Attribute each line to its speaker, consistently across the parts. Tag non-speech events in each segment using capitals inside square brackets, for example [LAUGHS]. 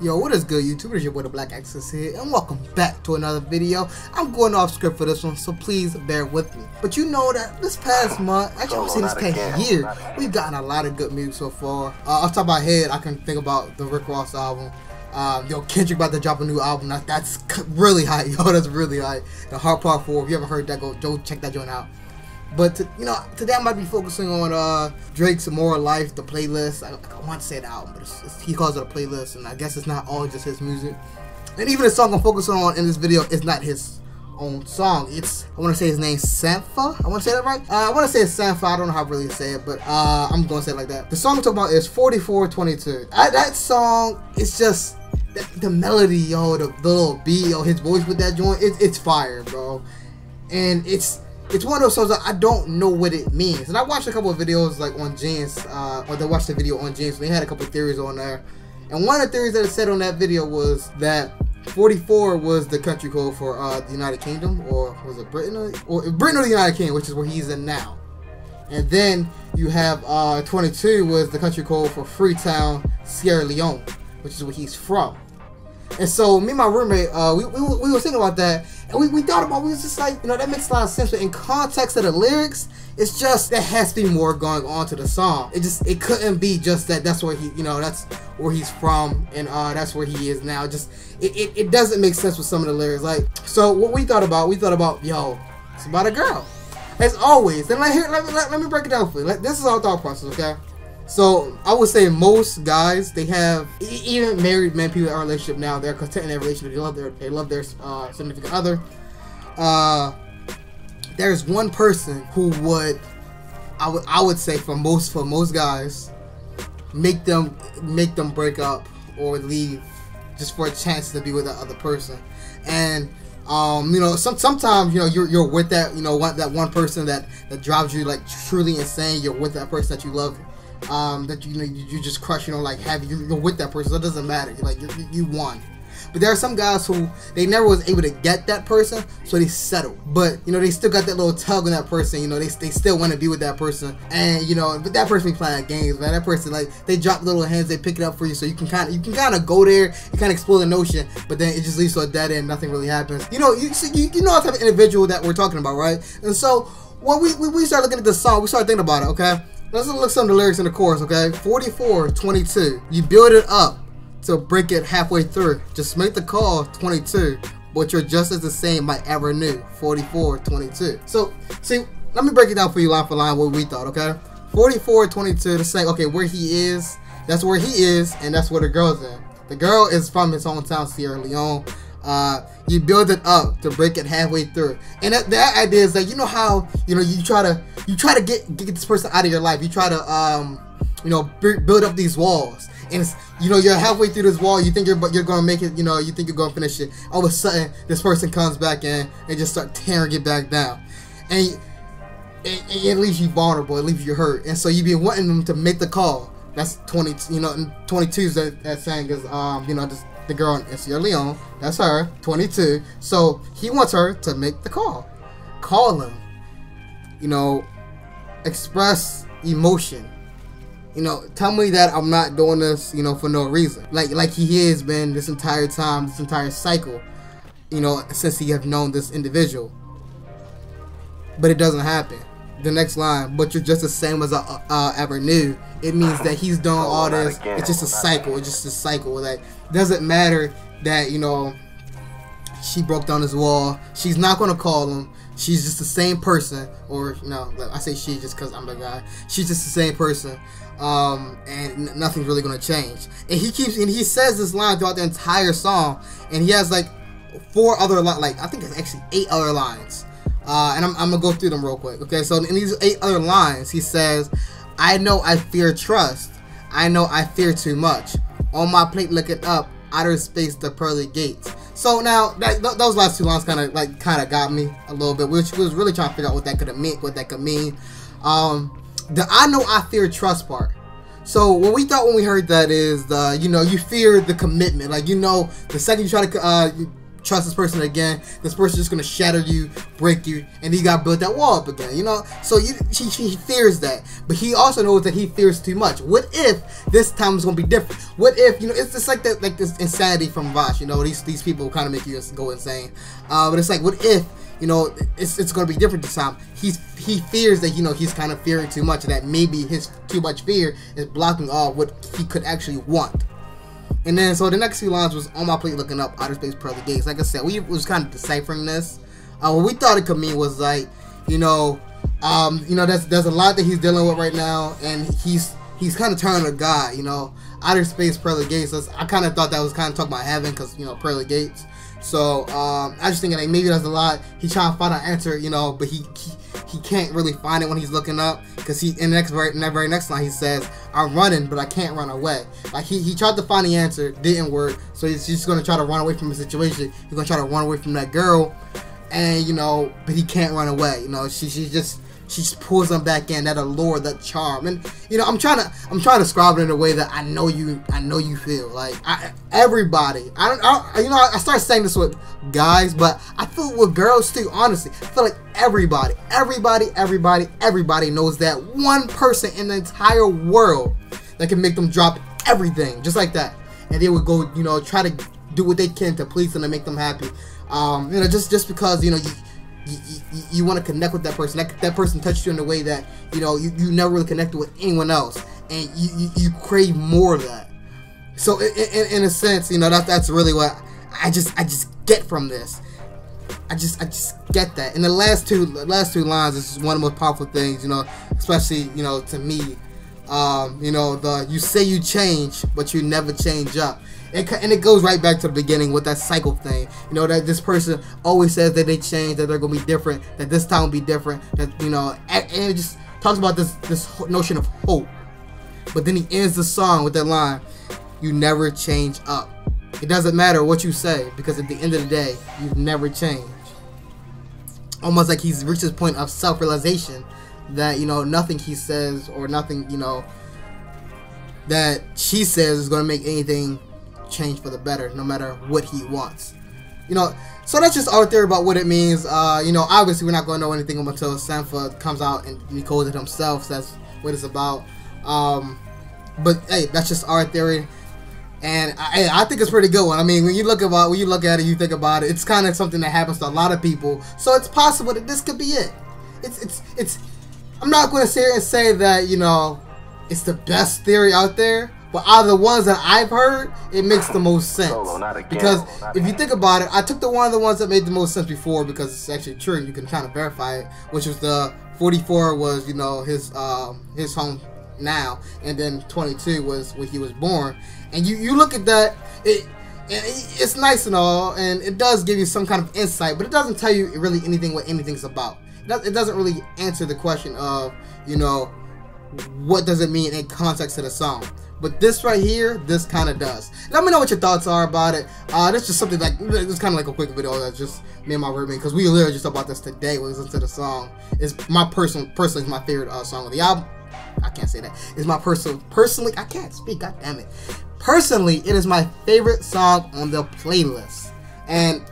Speaker 1: Yo, what is good YouTube? It's your boy the Black Exorcist here, and welcome back to another video. I'm going off script for this one, so please bear with me. But you know that this past month, actually I'm saying this past year, we've gotten a lot of good music so far. Uh, off the top of my head, I can think about the Rick Ross album. Um, yo, Kendrick about to drop a new album. That, that's really hot, [LAUGHS] yo. That's really hot. The Heart Part 4. If you haven't heard that, go, go check that joint out. But to, you know, today I might be focusing on uh, Drake's More Life, the playlist. I, I want to say the album, but it's, it's, he calls it a playlist, and I guess it's not all just his music. And even the song I'm focusing on in this video is not his own song. It's I want to say his name Sampha. I want to say that right. Uh, I want to say Sampha. I don't know how to really say it, but uh, I'm going to say it like that. The song I'm talking about is 4422. I, that song is just the, the melody, yo, the, the, little beat, yo, his voice with that joint. It, it's fire, bro. And it's it's one of those songs that I don't know what it means. And I watched a couple of videos like on Genius, uh, or they watched the video on Genius. They had a couple of theories on there, and one of the theories that it said on that video was that 44 was the country code for uh, the United Kingdom, or was it Britain, or, or Britain or the United Kingdom, which is where he's in now. And then you have uh, 22 was the country code for Freetown, Sierra Leone, which is where he's from. And so me and my roommate, uh, we, we, we were thinking about that, and we, we thought about, we was just like, you know, that makes a lot of sense, but in context of the lyrics, it's just, there has to be more going on to the song. It just, it couldn't be just that that's where he, you know, that's where he's from, and uh, that's where he is now. Just, it, it, it doesn't make sense with some of the lyrics. Like, so what we thought about, we thought about, yo, it's about a girl. As always, then like, here, let me, let, let me break it down for you. Like, this is our thought process, okay? So I would say most guys they have even married men, people in a relationship now, they're content in their relationship. They love their they love their uh, significant other. Uh, there's one person who would I would I would say for most for most guys make them make them break up or leave just for a chance to be with that other person. And um, you know, some sometimes you know you're you're with that you know one, that one person that that drives you like truly insane. You're with that person that you love um, that you know you, just crush, you know, like have you, you're with that person. So it doesn't matter. Like you, you won. But there are some guys who they never was able to get that person, so they settle. But you know they still got that little tug on that person. You know they, they still want to be with that person, and you know but that person be playing games, man. That person like they drop little hands, they pick it up for you, so you can kind of you can kind of go there and kind of explore the notion, but then it just leads to a dead end. Nothing really happens. You know you you, you know the type of individual that we're talking about, right? And so when we, we, we start looking at the song, we start thinking about it, okay? Let's look some of the lyrics in the chorus, okay? 44, 22. You build it up to break it halfway through. Just make the call, 22. But you're just as the same I ever knew, 44, 22. So, see, let me break it down for you line for line what we thought, okay? 44, 22, the same, okay, where he is, that's where he is, and that's where the girl's in. The girl is from his hometown, Sierra Leone. Uh, you build it up to break it halfway through, and that, that idea is that you know how you know you try to you try to get get this person out of your life. You try to um, you know build up these walls, and you know you're halfway through this wall. You think you're you're gonna make it. You know you think you're gonna finish it. All of a sudden, this person comes back in and just start tearing it back down, and it, it leaves you vulnerable. It leaves you hurt, and so you've been wanting them to make the call. That's 20, you know, 22 is that, that saying is, um, you know, just the girl in Sierra Leone. That's her, 22. So he wants her to make the call. Call him. You know, express emotion. You know, tell me that I'm not doing this, you know, for no reason. Like like he has been this entire time, this entire cycle, you know, since he have known this individual. But it doesn't happen. The next line, but you're just the same as I uh, ever knew. It means that he's doing all this. It's just a cycle. It's just a cycle. Like doesn't matter that you know she broke down his wall. She's not gonna call him. She's just the same person, or you know, I say she just because I'm the guy. She's just the same person, um, and nothing's really gonna change. And he keeps and he says this line throughout the entire song, and he has like four other li- like I think it's actually eight other lines. Uh, and I'm, I'm gonna go through them real quick. Okay, so in these eight other lines, he says, "I know I fear trust. I know I fear too much. On my plate, looking up, outer space, the pearly gates." So now that, th those last two lines kind of like kind of got me a little bit, which was really trying to figure out what that could mean, what that could mean. Um, the I know I fear trust part. So what we thought when we heard that is the you know you fear the commitment, like you know the second you try to uh, trust this person again. This person's just gonna shatter you, break you, and he got built that wall up again. You know, so you, she, she fears that, but he also knows that he fears too much. What if this time is gonna be different? What if you know it's just like that, like this insanity from Vaas. You know, these these people kind of make you go insane. Uh, but it's like, what if? You know, it's, it's going to be different this time. He's he fears that you know he's kind of fearing too much, that maybe his too much fear is blocking all what he could actually want. And then, so the next few lines was on my plate looking up outer space pearly gates. Like I said, we was kind of deciphering this. Uh, what we thought it could mean was like, you know, um, you know, there's there's a lot that he's dealing with right now, and he's he's kind of turning to God. You know, outer space pearly gates. I kind of thought that was kind of talking about heaven, because you know, pearly gates. So um, I just thinking like maybe there's a lot. He's trying to find an answer, you know, but he, he he can't really find it when he's looking up because he in the next very, in that very next line he says I'm running but I can't run away. Like he, he tried to find the answer didn't work so he's just gonna try to run away from the situation. He's gonna try to run away from that girl and you know but he can't run away you know? She, she just she just pulls them back in that allure that charm. And you know i'm trying to i'm trying to describe it in a way that i know you i know you feel. Like I, everybody i don't I, you know i start saying this with guys but i feel with girls too honestly. I feel like everybody everybody everybody everybody knows that one person in the entire world that can make them drop everything just like that. And they would go you know try to do what they can to please them and make them happy. Um you know just just because you know you you, you, you want to connect with that person. That, that person touched you in a way that you know you, you never really connected with anyone else, and you, you, you crave more of that. So in, in, in, a sense, you know that that's really what I just I just get from this. I just I just get that. And the last two last two lines is one of the most powerful things, you know, especially you know to me. Um, you know the you say you change, but you never change up. It, and it goes right back to the beginning with that cycle thing. You know that this person always says that they change, that they're gonna be different, that this time will be different. That you know, and, and it just talks about this this notion of hope. But then he ends the song with that line: "You never change up. It doesn't matter what you say because at the end of the day, you've never changed." Almost like he's reached this point of self-realization that you know nothing he says or nothing you know that she says is going to make anything change for the better, no matter what he wants. You know, so that's just our theory about what it means. Uh, you know, obviously we're not going to know anything until Sampha comes out and calls it himself. So that's what it's about. Um, but hey, that's just our theory, and I, I think it's pretty good one. I mean, when you look about when you look at it, you think about it. It's kind of something that happens to a lot of people. So it's possible that this could be it. It's it's it's. I'm not going to sit here and say that you know it's the best theory out there, but out of the ones that I've heard, it makes the most sense. Solo, because if you think about it, I took the one of the ones that made the most sense before because it's actually true. And you can kind of verify it, which was the 44 was you know his um, his home now, and then 22 was when he was born. And you you look at that, it it's nice and all, and it does give you some kind of insight, but it doesn't tell you really anything what anything's about. It doesn't really answer the question of you know what does it mean in context of the song. But this right here, this kind of does. Let me know what your thoughts are about it. Uh, that's just something like, it's kind of like a quick video that's just me and my roommate, because we literally just about this today we listened to the song. It's my personal, personally, my favorite uh, song of the album. I can't say that. It's my personal, personally, I can't speak, god damn it. Personally, it is my favorite song on the playlist. And,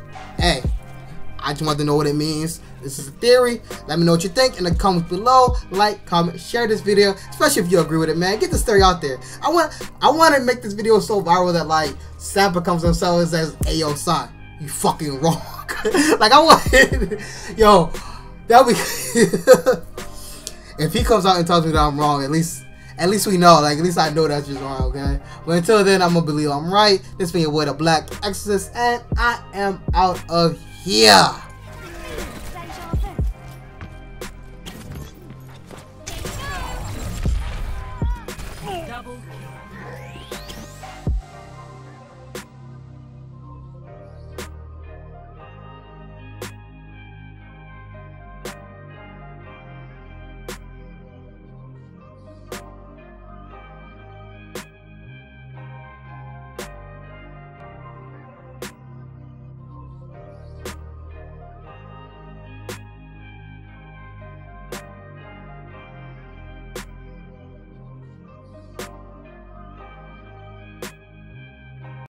Speaker 1: I just want to know what it means. This is a theory. Let me know what you think in the comments below. Like, comment, share this video, especially if you agree with it, man. Get this theory out there. I want I want to make this video so viral that like Sampha comes himself and says, "Hey yo, son, you fucking wrong." [LAUGHS] like I want, [LAUGHS] yo, that'll be. [LAUGHS] if he comes out and tells me that I'm wrong, at least at least we know. Like, at least I know that's just wrong, okay? But until then, I'm gonna believe I'm right. This being your boy, the Black Exorcist, and I am out of here.